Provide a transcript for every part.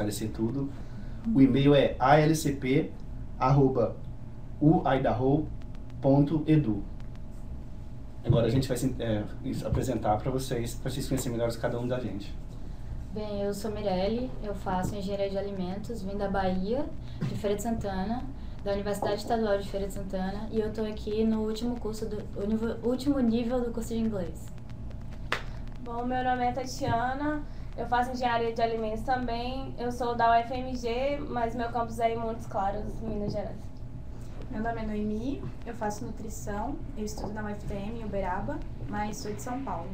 esclarecer tudo. O e-mail é alcp.uidaho.edu. Agora a gente vai é, apresentar para vocês, para vocês conhecerem melhor cada um da gente. Bem, eu sou Mirelle, eu faço engenharia de alimentos, vim da Bahia, de Feira de Santana, da Universidade Estadual de Feira de Santana, e eu estou aqui no último curso do último nível do curso de inglês. Bom, meu nome é Tatiana, eu faço engenharia de alimentos também. Eu sou da UFMG, mas meu campus é em Montes Claros, Minas Gerais. Meu nome é Noemi, eu faço nutrição, eu estudo na UFTM em Uberaba, mas sou de São Paulo.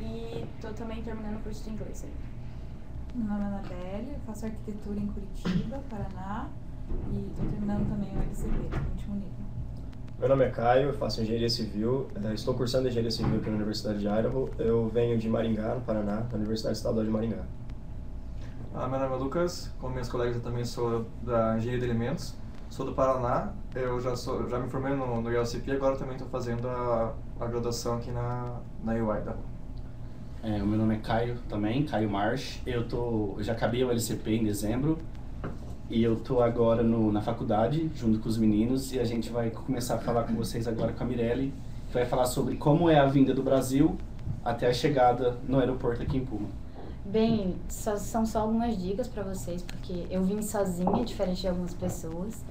E estou também terminando o curso de inglês aí. Meu nome é Anabelle, eu faço arquitetura em Curitiba, Paraná, e estou terminando também o no último nível. Meu nome é Caio, eu faço engenharia civil, eh, estou cursando engenharia civil aqui na Universidade de Idaho. Eu venho de Maringá, no Paraná, na Universidade Estadual de Maringá. Ah, meu nome é Lucas, como meus colegas eu também sou da engenharia de alimentos. Sou do Paraná, eu já, sou, já me formei no, no ILCP e agora também estou fazendo a, a graduação aqui na, na UIDA. É, o meu nome é Caio também, Caio March. Eu, tô, eu já acabei o LCP em dezembro e eu tô agora no, na faculdade, junto com os meninos, e a gente vai começar a falar com vocês agora com a Mirelle, que vai falar sobre como é a vinda do Brasil até a chegada no aeroporto aqui em Puma. Bem, só, são só algumas dicas para vocês, porque eu vim sozinha, diferente de algumas pessoas.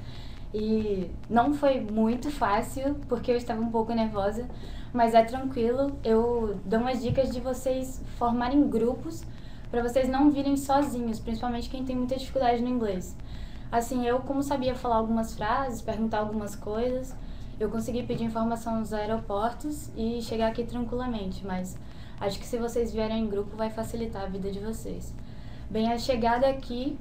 E não foi muito fácil, porque eu estava um pouco nervosa, mas é tranquilo. Eu dou umas dicas de vocês formarem grupos para vocês não virem sozinhos, principalmente quem tem muita dificuldade no inglês. Assim, eu como sabia falar algumas frases, perguntar algumas coisas, eu consegui pedir informação nos aeroportos e chegar aqui tranquilamente, mas acho que se vocês vierem em grupo vai facilitar a vida de vocês. Bem, a chegada aqui,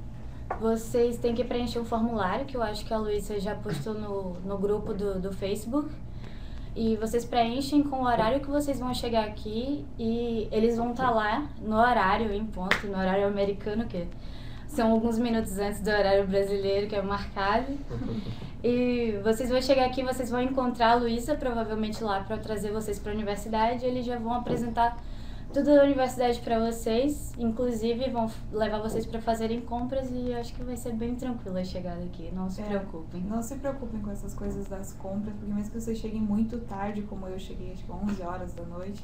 vocês têm que preencher um formulário que eu acho que a Luísa já postou no, no grupo do, do Facebook. E vocês preenchem com o horário que vocês vão chegar aqui e eles vão estar tá lá no horário, em ponto, no horário americano, que são alguns minutos antes do horário brasileiro, que é marcado. E vocês vão chegar aqui, vocês vão encontrar a Luísa, provavelmente lá, para trazer vocês para a universidade. E eles já vão apresentar tudo da universidade para vocês, inclusive vão levar vocês para fazerem compras e acho que vai ser bem tranquila a chegada aqui, não se é, preocupem. Não se preocupem com essas coisas das compras, porque mesmo que vocês cheguem muito tarde, como eu cheguei, tipo 11 horas da noite,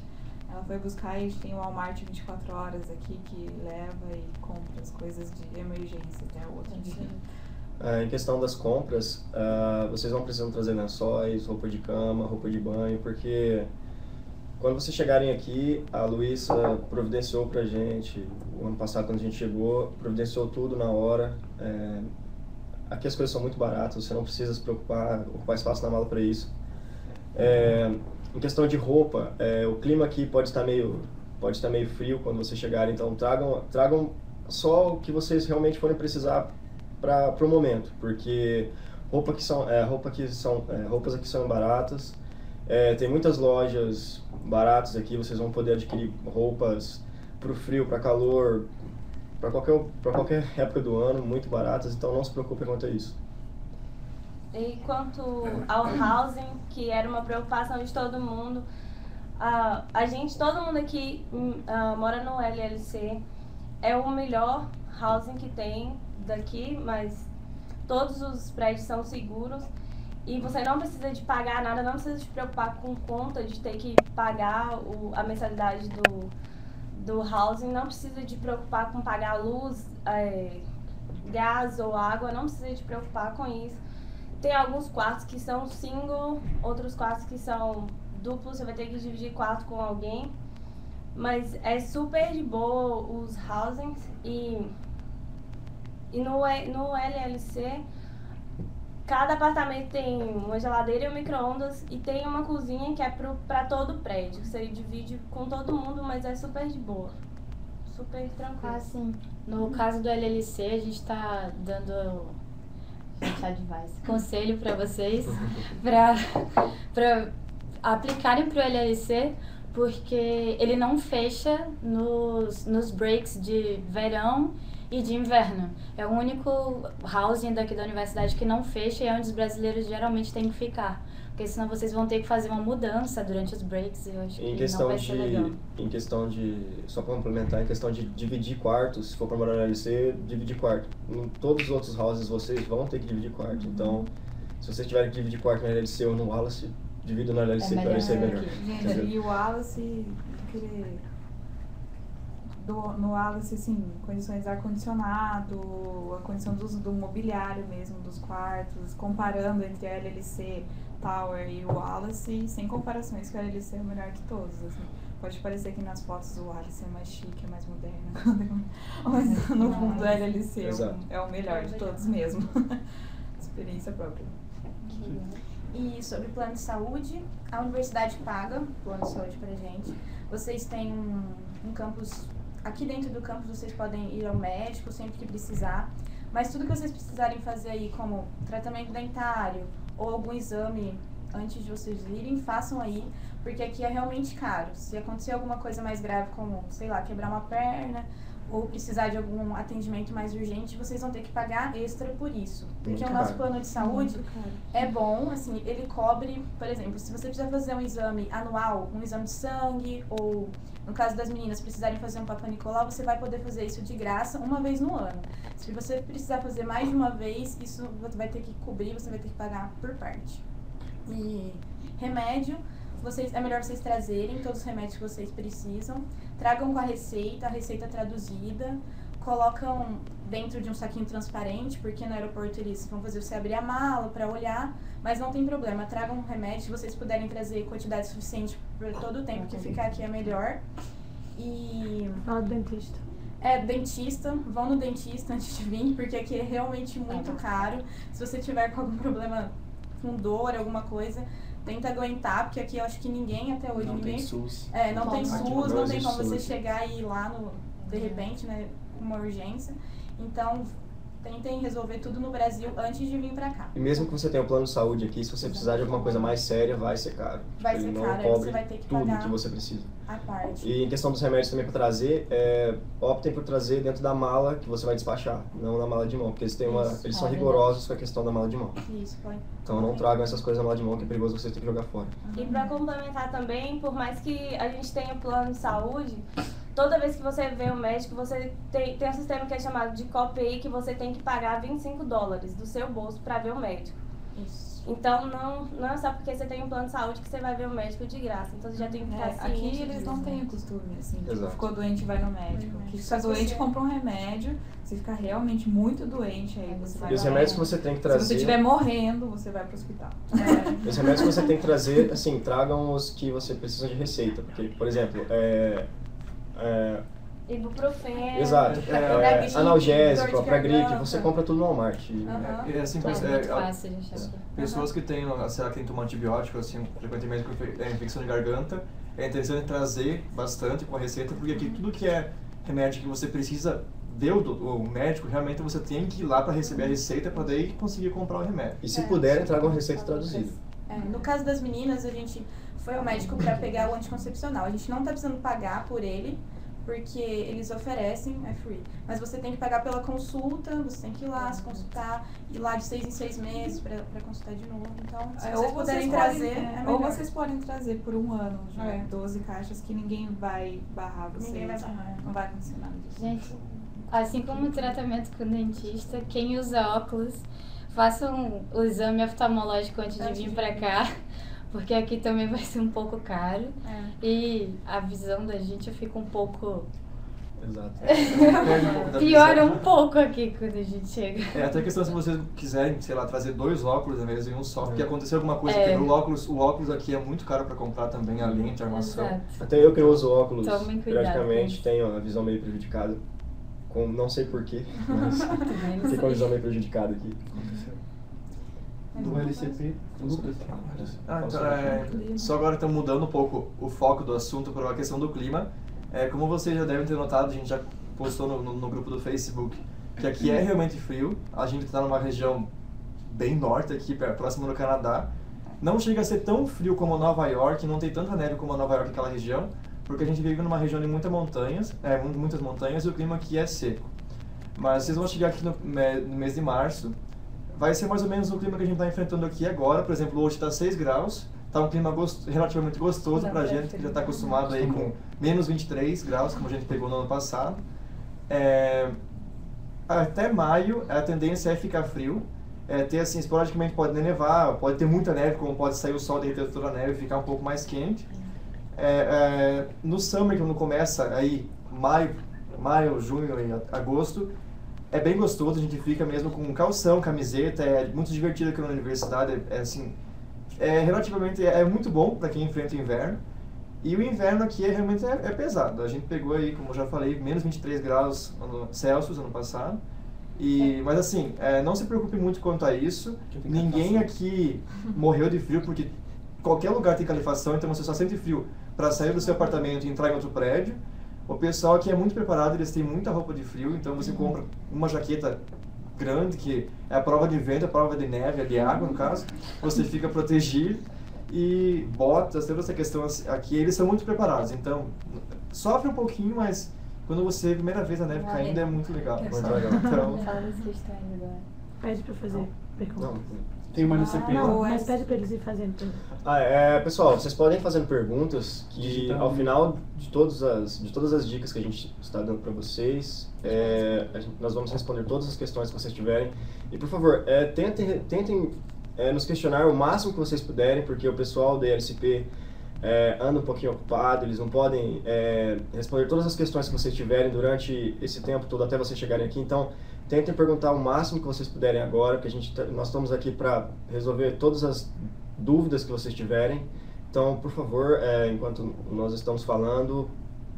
ela foi buscar e tem o Walmart 24 horas aqui que leva e compra as coisas de emergência até o outro dia. Uh, em questão das compras, uh, vocês vão precisar trazer lençóis, roupa de cama, roupa de banho, porque quando vocês chegarem aqui, a Luísa providenciou pra gente, o ano passado quando a gente chegou, providenciou tudo na hora. É, aqui as coisas são muito baratas, você não precisa se preocupar, ocupar espaço na mala para isso. É, em questão de roupa, é, o clima aqui pode estar meio pode estar meio frio quando vocês chegarem, então tragam tragam só o que vocês realmente forem precisar para o momento, porque roupa que são é, roupa que são é, roupas aqui são baratas. É, tem muitas lojas baratas aqui, vocês vão poder adquirir roupas para o frio, para calor, para qualquer para qualquer época do ano, muito baratas. Então não se preocupe quanto a isso. E quanto ao housing, que era uma preocupação de todo mundo, uh, a gente, todo mundo aqui uh, mora no LLC, é o melhor housing que tem daqui, mas todos os prédios são seguros. E você não precisa de pagar nada, não precisa se preocupar com conta de ter que pagar o, a mensalidade do, do housing, não precisa de preocupar com pagar luz, é, gás ou água, não precisa de preocupar com isso tem alguns quartos que são single, outros quartos que são duplos, você vai ter que dividir quarto com alguém. Mas é super de boa os housings e, e no, no LLC cada apartamento tem uma geladeira e um micro-ondas e tem uma cozinha que é para todo o prédio. Você divide com todo mundo, mas é super de boa. Super tranquilo. Ah, sim. No caso do LLC, a gente está dando advice, conselho para vocês para aplicarem para o LLC, porque ele não fecha nos, nos breaks de verão e de inverno. É o único housing daqui da universidade que não fecha e é onde os brasileiros geralmente têm que ficar. Porque senão vocês vão ter que fazer uma mudança durante os breaks e eu acho Em que não questão vai ser legal. de, em questão de, só para complementar, em questão de dividir quartos, se for para morar na LC, dividir quarto. Em todos os outros houses vocês vão ter que dividir quarto. Então, se vocês tiverem que dividir quarto na LC ou no Wallace, dividam na LC, É para LC é melhor melhor. Gente, e o Wallace, aquele. Do, no Wallace, assim, condições de ar-condicionado, a condição dos, do mobiliário mesmo, dos quartos, comparando entre a LLC Tower e o Wallace, sem comparações, que a LLC é o melhor de todos. Assim. Pode parecer que nas fotos o Wallace é mais chique, é mais moderno, mas no fundo a LLC é é o melhor de todos mesmo. Experiência própria. E sobre plano de saúde, a universidade paga plano de saúde pra gente. Vocês têm um, um campus, aqui dentro do campus vocês podem ir ao médico sempre que precisar. Mas tudo que vocês precisarem fazer aí, como tratamento dentário ou algum exame antes de vocês irem, façam aí, porque aqui é realmente caro. Se acontecer alguma coisa mais grave, como, sei lá, quebrar uma perna ou precisar de algum atendimento mais urgente, vocês vão ter que pagar extra por isso. Porque Muito o nosso caro. plano de saúde é bom, assim, ele cobre, por exemplo, se você precisar fazer um exame anual, um exame de sangue, ou no caso das meninas precisarem fazer um Papa Nicolau, você vai poder fazer isso de graça uma vez no ano. Se você precisar fazer mais de uma vez, isso vai ter que cobrir, você vai ter que pagar por parte. E remédio, vocês, é melhor vocês trazerem todos os remédios que vocês precisam, tragam com a receita, a receita traduzida, colocam dentro de um saquinho transparente, porque no aeroporto eles vão fazer você abrir a mala para olhar, mas não tem problema, tragam um remédio, se vocês puderem trazer quantidade suficiente por todo o tempo que ficar aqui é melhor. E Fala do dentista. é, dentista, vão no dentista antes de vir, porque aqui é realmente muito caro. Se você tiver com algum problema com dor, alguma coisa, tenta aguentar, porque aqui eu acho que ninguém até hoje, Não ninguém. tem SUS. É, não tem Aqui SUS, não não tem existe como você chegar e ir lá no, de repente, né, com uma urgência. Então, tentem resolver tudo no Brasil antes de vir pra cá. E mesmo que você tenha um plano de saúde aqui, se você precisar de alguma coisa mais séria, vai ser caro. Vai Ele ser não caro, cobre você vai ter que tudo pagar que você precisa. a parte. E em questão dos remédios também para trazer, é, optem por trazer dentro da mala que você vai despachar, não na mala de mão, porque eles, têm uma, Isso, eles é são verdade. rigorosos com a questão da mala de mão. Isso, pode. Então não tragam essas coisas na mala de mão, que é perigoso você ter que jogar fora. E pra complementar também, por mais que a gente tenha plano de saúde, toda vez que você vê o médico, você tem, tem um sistema que é chamado de copay, que você tem que pagar 25 dólares do seu bolso pra ver o médico. Isso. Então não, não é só porque você tem um plano de saúde que você vai ver o médico de graça. Então você já tem que ficar É, ciente aqui eles não têm o costume, assim, tipo, ficou doente vai no médico. Vai no Que médico. fica Se doente, você- compra um remédio. Se ficar realmente muito doente, aí Aí você vai E os remédios que você tem que Se você trazer. estiver morrendo, você vai pro hospital. Os remédios que você tem que trazer, assim, tragam os que você precisa de receita. Porque, por exemplo, é. É Ibuprofeno. exato. é, pra gripe, analgésico, pra gripe, você compra tudo no Walmart. Aham. É, é assim, Mas é, é muito a- fácil achar aqui. Pessoas que têm, sei lá, que tomam antibiótico, assim, frequentemente com infe- é, infecção de garganta, é interessante trazer bastante com a receita, porque aqui tudo que é remédio que você precisa ver o, médico, realmente você tem que ir lá para receber a receita para daí conseguir comprar o remédio. E se É. puderem, tragam a receita traduzida. É, no caso das meninas, a gente foi ao médico para pegar o anticoncepcional. A gente não tá precisando pagar por ele, porque eles oferecem, é free. Mas você tem que pagar pela consulta, você tem que ir lá se consultar, ir lá de seis em seis meses para consultar de novo. Então, se É, vocês puderem podem- trazer, é, é ou vocês podem trazer por um ano já É. 12 caixas que ninguém vai barrar vocês. Ninguém vai barrar. Não vai acontecer nada disso. Gente, assim como o tratamento com o dentista, quem usa óculos, façam o exame oftalmológico antes de Antes vir de pra vir. cá, porque aqui também vai ser um pouco caro. É. E a visão da gente fica um pouco. Exato. Um Piora um pouco aqui quando a gente chega. É até questão se vocês quiserem, sei lá, trazer dois óculos ao invés de um só, porque aconteceu alguma coisa, É. óculos, o óculos aqui é muito caro para comprar também, a lente, a armação. Exato. Até eu que uso óculos, Tomem cuidado com praticamente tenho a visão meio prejudicada. Com, não sei porquê, mas fiquei com a visão meio prejudicada aqui. Do LCP, Lucas. Ah, então, é, só agora estamos mudando um pouco o foco do assunto para a questão do clima. É, como vocês já devem ter notado, a gente já postou no, no, no grupo do Facebook que aqui é realmente frio. A gente está numa região bem norte aqui, próximo do Canadá. Não chega a ser tão frio como Nova York, não tem tanta neve como Nova York, aquela região, porque a gente vive numa região de muitas montanhas, é, mu- muitas montanhas e o clima aqui é seco. Mas vocês vão chegar aqui no, me- no mês de março, vai ser mais ou menos o clima que a gente está enfrentando aqui agora. Por exemplo, hoje está 6 graus, está um clima gos- relativamente gostoso para a gente, que já está acostumado aí com menos 23 graus, como a gente pegou no ano passado. É, até maio, a tendência é ficar frio. É, ter assim, esporadicamente pode nevar, pode ter muita neve, como pode sair o sol derreter toda a neve e ficar um pouco mais quente. É, é, no summer, quando começa aí, maio, maio, junho e agosto, é bem gostoso, a gente fica mesmo com calção, camiseta, é muito divertido aqui na universidade, é, é, assim, é relativamente, é muito bom para quem enfrenta o inverno. E o inverno aqui é, realmente é, é pesado. A gente pegou aí, como eu já falei, menos 23 graus ano, Celsius ano passado. E, mas assim, é, não se preocupe muito quanto a isso. Ninguém aqui morreu de frio, porque qualquer lugar tem calefação, então você só sente frio para sair do seu apartamento e entrar em outro prédio. O pessoal aqui é muito preparado, eles têm muita roupa de frio, então você compra uma jaqueta grande, que é a prova de vento, a prova de neve, a de água no caso. Você fica protegido e botas, toda essa questão aqui, eles são muito preparados. Então, sofre um pouquinho, mas quando você vê a primeira vez a neve Vale. caindo é muito legal. Muito legal. Então. Pede pra fazer pergunta. Não, Tem uma NCP. Não, Ou é- mas pede pra eles ir fazendo tudo. Ah, é, pessoal, vocês podem ir fazendo perguntas que ao final de todas as, de todas as dicas que a gente está dando para vocês, é, a gente- nós vamos responder todas as questões que vocês tiverem. E por favor, é, tentem, tentem é, nos questionar o máximo que vocês puderem, porque o pessoal da LCP é, anda um pouquinho ocupado, eles não podem é, responder todas as questões que vocês tiverem durante esse tempo todo até vocês chegarem aqui. Então, tentem perguntar o máximo que vocês puderem agora, que a gente tá- nós estamos aqui para resolver todas as dúvidas que vocês tiverem. Então, por favor, é, enquanto nós estamos falando,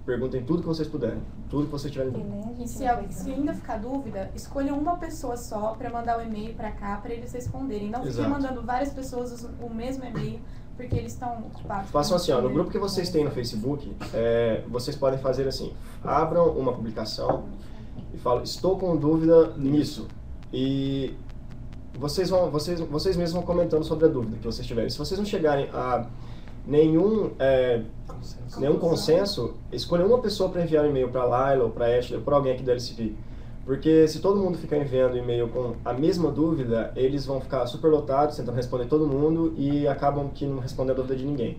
perguntem tudo que vocês puderem, tudo que vocês tiverem dúvida. E se, al- se ainda ficar dúvida, escolha uma pessoa só para mandar o e-mail para cá para eles responderem. Não fiquem mandando várias pessoas o mesmo e-mail, porque eles estão ocupados. Façam assim, ó, no grupo que vocês têm no Facebook, é, vocês podem fazer assim, abram uma publicação e falam, estou com dúvida nisso. E vocês vão, vocês, vocês mesmos vão comentando sobre a dúvida que vocês tiverem. Se vocês não chegarem a nenhum, é, nenhum consenso, escolha uma pessoa para enviar um e-mail para Laila ou para Ashley ou para alguém aqui do LCP. Porque se todo mundo ficar enviando e-mail com a mesma dúvida, eles vão ficar superlotados, tentando responder todo mundo e acabam que não respondem a dúvida de ninguém.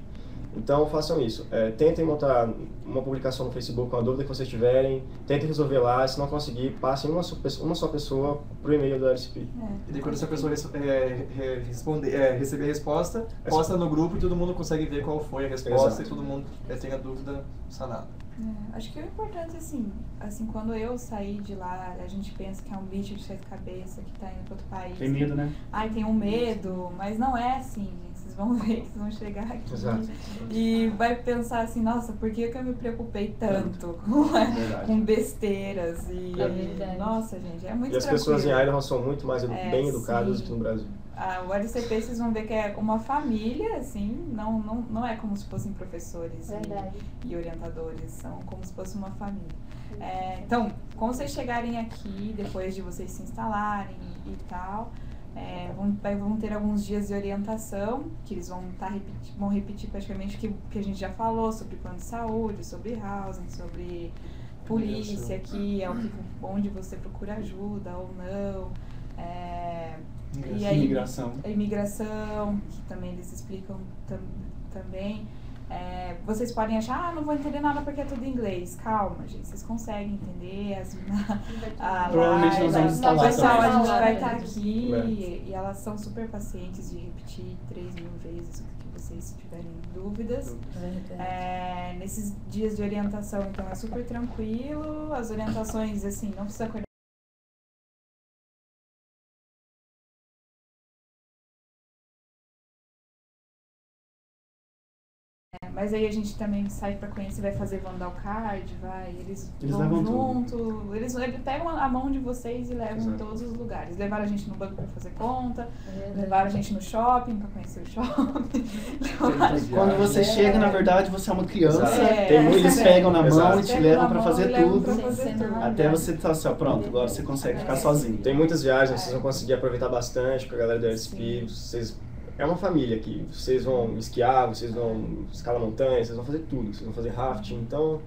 Então façam isso. É, tentem montar uma publicação no Facebook com a dúvida que vocês tiverem. Tentem resolver lá. Se não conseguir, passem uma, só pessoa- uma só pessoa pro e-mail do LCP. E daí quando essa pessoa res- é, re- responder, é, receber a resposta, posta no grupo e todo mundo consegue ver qual foi a resposta Exato. e todo mundo é, tem a dúvida sanada. É, acho que o importante, assim, assim, quando eu saí de lá, a gente pensa que é um bicho de sete cabeças que tá indo para outro país. Tem medo, né? Ai, tem um medo, mas não é assim, gente. Vão ver, vocês vão chegar aqui Exato. e vai pensar assim, nossa, por que, que eu me preocupei tanto com, besteiras e... É. Nossa, gente, é muito E as tranquilo. pessoas em Idaho são muito mais É, bem educadas sim. do que no Brasil. Ah, o LCP vocês vão ver que é uma família, assim, não, não, não é como se fossem professores e- e orientadores, são como se fosse uma família. É, então, quando vocês chegarem aqui, depois de vocês se instalarem e, e tal, é, vão, vão ter alguns dias de orientação, que eles vão, tá repeti- vão repetir praticamente o que, que a gente já falou sobre plano de saúde, sobre housing, sobre polícia aqui, é o que, onde você procura ajuda ou não. É, e aí, Imigração. a imigração, que também eles explicam tam, também. É, vocês podem achar, ah, não vou entender nada porque é tudo em inglês. Calma, gente, vocês conseguem entender. As, a Provavelmente nós vamos estar lá pessoal, a gente vai estar aqui É. e, elas são super pacientes de repetir três mil vezes o que vocês tiverem dúvidas. É, nesses dias de orientação, então, é super tranquilo. As orientações, assim, não precisa acordar. Mas aí a gente também sai pra conhecer, vai fazer Vandal Card, vai, eles, Eles vão tudo. junto, eles, eles pegam a mão de vocês e levam em Exato. todos os lugares. Levaram a gente no banco pra fazer conta, Verdade. levaram a gente no shopping pra conhecer o shopping. Quando você chega, na verdade, você é uma criança. É. Tem muito- eles pegam na mão Exato. e te levam pra mão fazer tudo. fazer tudo. Até você tá assim, ó, pronto, agora você consegue ficar sozinho. Tem muitas viagens, vocês vão conseguir aproveitar bastante com a galera do LSP. Vocês, é uma família aqui. Vocês vão esquiar, vocês vão escalar montanha, vocês vão fazer tudo. Vocês vão fazer rafting. Então,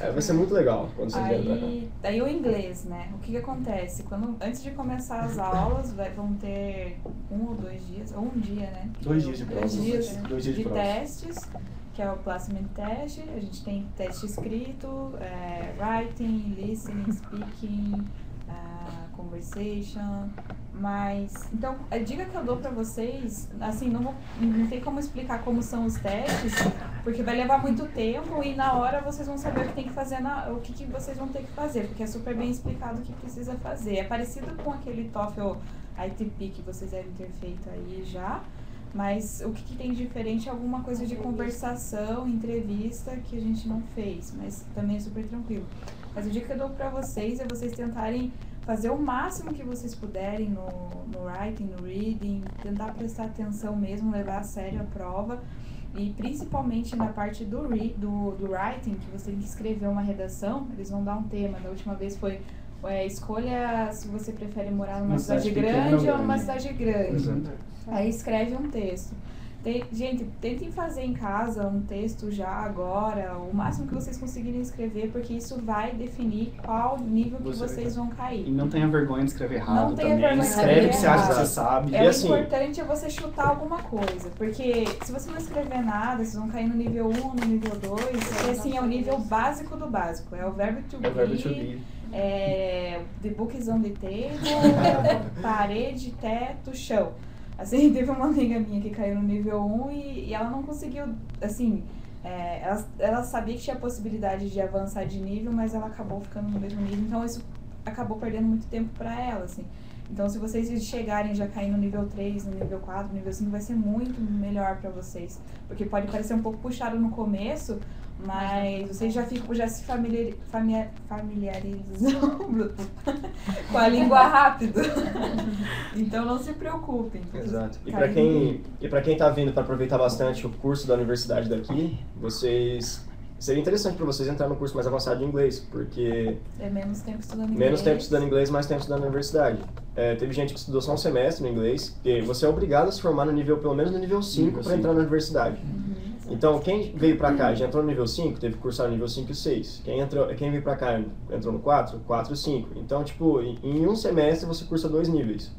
É, vai ser muito legal quando vocês vierem pra cá. Aí, o inglês, né? O que, que acontece? Quando, antes de começar as aulas, vai, vão ter um ou dois dias, ou um dia, né? Dois dias de Dois prova. dias Dois dias de de testes, que é o placement test. A gente tem teste escrito, é, writing, listening, speaking, ah, conversation. Mas, então, a dica que eu dou pra vocês, assim, não, vou, não tem como explicar como são os testes, porque vai levar muito tempo e na hora vocês vão saber o que tem que fazer, na, o que, que vocês vão ter que fazer, porque é super bem explicado o que precisa fazer. É parecido com aquele TOEFL ITP que vocês devem ter feito aí já, mas o que, que tem de diferente é alguma coisa de conversação, entrevista que a gente não fez, mas também é super tranquilo. Mas a dica que eu dou pra vocês é vocês tentarem fazer o máximo que vocês puderem no, no writing, no reading, tentar prestar atenção mesmo, levar a sério a prova. E principalmente na parte do, re, do, do writing, que você tem que escrever uma redação, eles vão dar um tema. Da última vez foi é, escolha se você prefere morar numa Uma cidade, cidade grande ou numa cidade grande. Exato. Aí escreve um texto. Tem- gente, tentem fazer em casa um texto já agora, o máximo que vocês conseguirem escrever, porque isso vai definir qual nível que Você- vocês vão E cair. não tenha vergonha de escrever errado Não tenha também. vergonha de Escreve o que você acha que você sabe. É E o assim- importante é você chutar alguma coisa, porque se você não escrever nada, vocês vão cair no nível 1, no nível 2, que assim é o nível básico do básico, é o verbo to É o verbo to be, be. é, the book is on the table, parede, teto, chão. Assim, teve uma amiga minha que caiu no nível 1 e, e ela não conseguiu, assim, é, ela, ela sabia que tinha possibilidade de avançar de nível, mas ela acabou ficando no mesmo nível, então isso acabou perdendo muito tempo pra ela, assim. Então, se vocês chegarem já cair no nível 3, no nível 4, no nível 5, vai ser muito melhor pra vocês. Porque pode parecer um pouco puxado no começo, mas vocês já ficam, já se familiar, familiar, familiarizam com a língua rápido. então não se preocupem. Exato. E Cai para quem e para quem tá vindo para aproveitar bastante o curso da universidade daqui, vocês seria interessante para vocês entrar no curso mais avançado de inglês, porque É menos tempo estudando inglês. menos tempo estudando inglês, mais tempo estudando na universidade. É, teve gente que estudou só um semestre no inglês, e você é obrigado a se formar no nível pelo menos no nível 5 Nível para entrar na universidade. Uhum. Então, quem veio pra cá já entrou no nível 5, teve que cursar no nível 5 e 6. Quem, entrou, quem veio pra cá entrou no 4, 4 e 5. Então, tipo, em, em um semestre você cursa dois níveis.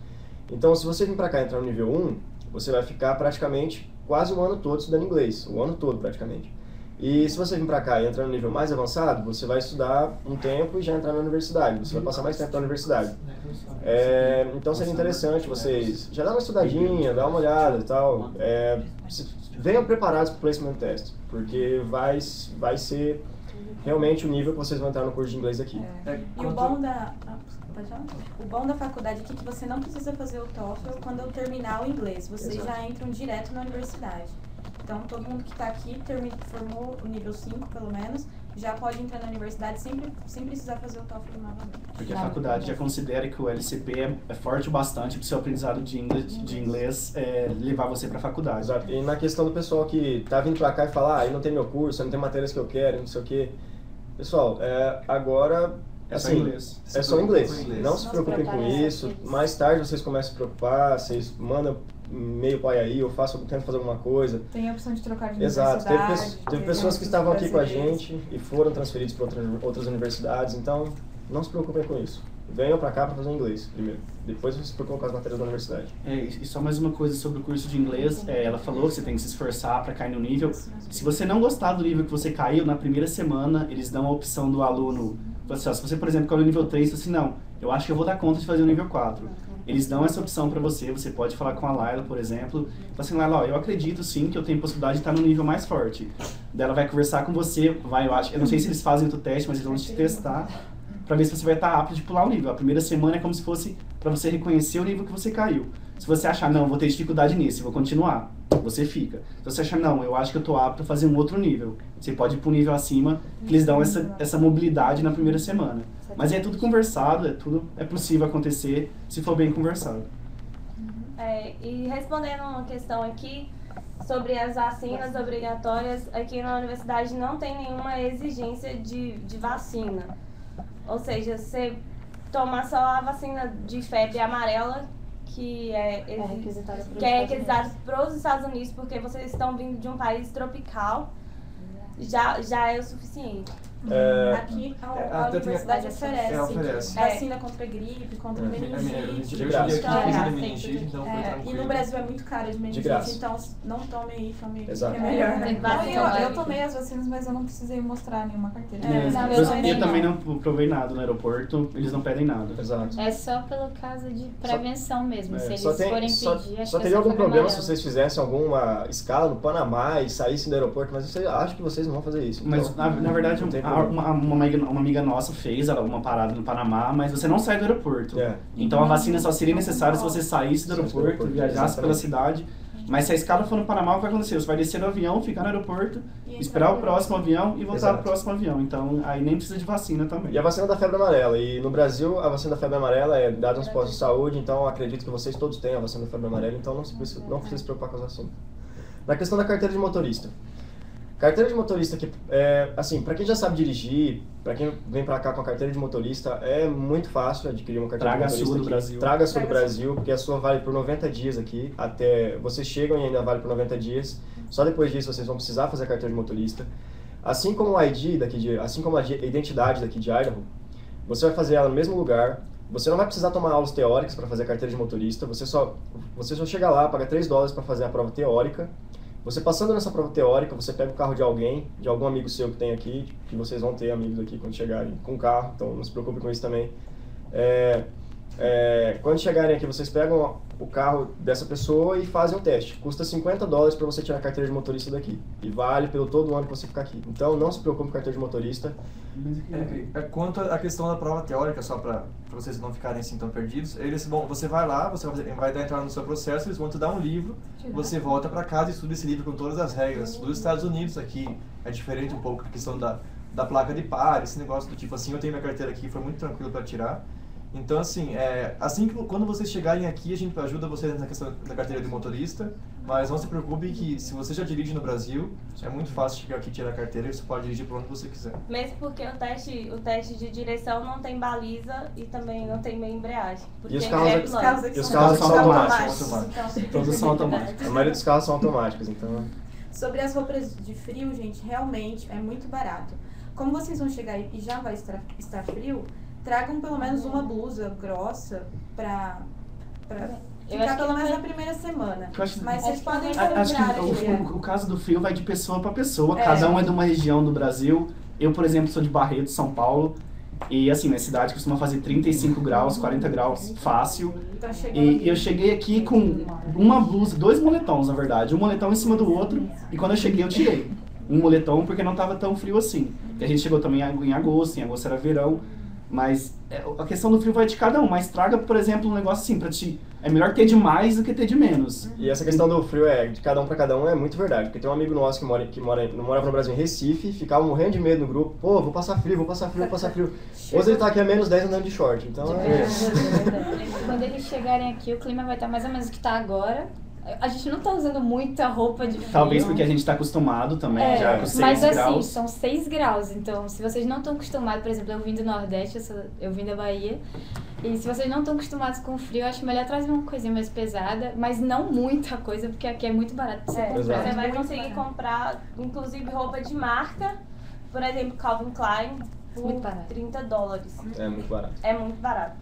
Então, se você vir pra cá entrar no nível 1, você vai ficar praticamente quase o ano todo estudando inglês. O ano todo, praticamente. E se você vir pra cá e entrar no nível mais avançado, você vai estudar um tempo e já entrar na universidade. Você vai passar mais tempo na universidade. É, então seria interessante vocês já dar uma estudadinha, dar uma olhada e tal. É, se- venham preparados para o placement test, porque vai, vai ser realmente o nível que vocês vão entrar no curso de inglês aqui. É, E o bom da. ah? O bom da faculdade aqui é que você não precisa fazer o TOEFL quando eu terminar o inglês. Vocês Exato. já entram direto na universidade. Então todo mundo que está aqui termina, formou o nível 5, pelo menos, já pode entrar na universidade sem, sem precisar fazer o TOEFL novamente. Porque a faculdade já considera que o LCP é, é forte o bastante para o seu aprendizado de inglês, de inglês é, levar você para a faculdade. Exato. E na questão do pessoal que tá vindo pra cá e fala, ah, eu não tenho meu curso, eu não tenho matérias que eu quero, não sei o quê. Pessoal, é, agora, É só assim, inglês. É só inglês. Inglês. Não se preocupem com isso. para isso. Mais tarde vocês começam a se preocupar, vocês mandam e-mail para aí, ou façam, tentam fazer alguma coisa. Tem a opção de trocar de Exato. Teve, universidade. pe- teve tem pessoas que estavam aqui com a gente e foram transferidos para outras, outras universidades, então não se preocupem com isso. Venham para cá para fazer inglês primeiro. Depois vocês se preocupam com as matérias da universidade. É, e só mais uma coisa sobre o curso de inglês. É, ela falou que você tem que se esforçar para cair no nível. Se você não gostar do nível que você caiu, na primeira semana eles dão a opção do aluno. Ó, se você, por exemplo, caiu no nível 3, você assim, não, eu acho que eu vou dar conta de fazer o nível 4. Eles dão essa opção para você, você pode falar com a Laila, por exemplo. Fala assim, Laila, ó, eu acredito sim que eu tenho possibilidade de estar no nível mais forte. Daí ela vai conversar com você, vai, eu acho, eu não sei se eles fazem o teste, mas eles vão te testar para ver se você vai estar apto de pular o nível. A primeira semana é como se fosse para você reconhecer o nível que você caiu. Se você achar, não, vou ter dificuldade nisso, vou continuar, você fica. Se você achar, não, eu acho que eu tô apto a fazer um outro nível, você pode ir pro nível acima, que eles dão essa, essa mobilidade na primeira semana. Mas é tudo conversado, é tudo é possível acontecer se for bem conversado. É, e respondendo uma questão aqui sobre as vacinas obrigatórias, aqui na universidade não tem nenhuma exigência de, de vacina. Ou seja, você tomar só a vacina de febre amarela, que é, É requisitada que é requisitada para os Estados Unidos, porque vocês estão vindo de um país tropical, já, já é o suficiente. É, Aqui a, É, a tem- universidade É, oferece, é, oferece. vacina contra gripe, contra É. É, eu meningite. graça. É, de meningite, então foi É, e no Brasil é muito caro de meningite, graça. então não tome aí, tome aqui, Exato. é melhor. Né? Eu, eu tomei as vacinas, mas eu não precisei mostrar nenhuma carteira. É, É, não, eu, eu também eu também não. provei nada no aeroporto, eles não pedem nada. exato. É só pelo caso de prevenção mesmo. É, se eles só tem- forem só- pedir, acho Só que teria é algum problema se vocês fizessem alguma escala no Panamá e saíssem do aeroporto, mas eu acho que vocês não vão fazer isso. Mas então, na, verdade, não tem a-. uma, uma, amiga, uma amiga nossa fez uma parada no Panamá, mas você não sai do aeroporto. É. Então a vacina só seria necessária se você saísse do aeroporto, aeroporto, viajasse pela cidade. Mas se a escala for no Panamá, o que vai acontecer? Você vai descer do avião, ficar no aeroporto, E esperar o próximo avião e voltar Exato. pro próximo avião. Então aí nem precisa de vacina também. E a vacina da febre amarela. E no Brasil, a vacina da febre amarela é dada nos postos de saúde, então eu acredito que vocês todos têm a vacina da febre amarela, então não, se precisa, não precisa se preocupar com as vacinas. Na questão da carteira de motorista. Carteira de motorista que é assim, para quem já sabe dirigir, para quem vem para cá com a carteira de motorista, é muito fácil adquirir uma carteira Traga a de motorista. sua do aqui. Brasil. Traga a sua do Brasil, porque a sua vale por 90 dias aqui, até vocês chegam e ainda vale por 90 dias. Só depois disso vocês vão precisar fazer a carteira de motorista. Assim como o ID daqui de, assim como a identidade daqui de Idaho, você vai fazer ela no mesmo lugar. Você não vai precisar tomar aulas teóricas para fazer a carteira de motorista. Você só, você só chega lá, paga 3 dólares para fazer a prova teórica. Você passando nessa prova teórica, você pega o carro de alguém, de algum amigo seu que tem aqui, que vocês vão ter amigos aqui quando chegarem com carro, então não se preocupe com isso também. É, é, quando chegarem aqui, vocês pegam o carro dessa pessoa e fazem o teste. Custa 50 dólares para você tirar a carteira de motorista daqui. E vale pelo todo ano que você ficar aqui. Então não se preocupe com carteira de motorista. É, é, quanto à questão da prova teórica, só para vocês não ficarem assim tão perdidos, eles vão, você vai lá, você vai, vai dar entrada no seu processo, eles vão te dar um livro, você volta para casa e estuda esse livro com todas as regras. Dos Estados Unidos aqui é diferente um pouco a questão da, da placa de par, esse negócio do tipo assim, eu tenho minha carteira aqui, foi muito tranquilo para tirar. Então, assim, é, assim que quando vocês chegarem aqui, a gente ajuda vocês na questão da carteira de motorista, mas não se preocupe que se você já dirige no Brasil, é muito fácil chegar aqui e tirar a carteira e você pode dirigir por onde você quiser. Mesmo porque o teste, o teste de direção não tem baliza e também não tem meia embreagem. Porque os carros é Os carros E os são carros são automáticos. então fica Todos são automáticos. A maioria dos carros são automáticos, então... Sobre as roupas de frio, gente, realmente é muito barato. Como vocês vão chegar e já vai estar frio, tragam pelo menos uma blusa grossa pra, pra Eu ficar pelo menos na primeira semana. Acho- Mas vocês podem A- Acho que o, o, o caso do frio vai de pessoa para pessoa. É. Cada um é de uma região do Brasil. Eu, por exemplo, sou de Barreto, São Paulo. E assim, minha cidade costuma fazer 35 graus, 40 graus fácil. Então chegando E eu cheguei aqui com uma blusa, dois moletons, na verdade. Um moletom em cima do outro. E quando eu cheguei, eu tirei. Um moletom porque não estava tão frio assim. E a gente chegou também em agosto, em agosto era verão. Mas é, a questão do frio vai de cada um. Mas traga, por exemplo, um negócio assim pra ti. É melhor ter de mais do que ter de menos. E essa questão do frio é de cada um pra cada um é muito verdade. Porque tem um amigo nosso que mora, que mora, não morava no Brasil em Recife, ficava morrendo de medo no grupo. Pô, vou passar frio, vou passar frio, vou passar frio. Hoje ele tá aqui a menos 10 andando de short. Então é. Quando eles chegarem aqui, o clima vai estar mais ou menos o que está agora. A gente não tá usando muita roupa de frio. Talvez porque a gente tá acostumado também, É, já com 6 mas assim, graus. são 6 graus. Então, se vocês não estão acostumados, por exemplo, eu vim do Nordeste, eu, sou- eu vim da Bahia. E se vocês não estão acostumados com frio, eu acho melhor trazer uma coisinha mais pesada, mas não muita coisa, porque aqui é muito barato pra você É, comprar. Você vai conseguir barato. comprar, inclusive, roupa de marca. Por exemplo, Calvin Klein por Muito barato. 30 dólares. É muito barato. É muito barato.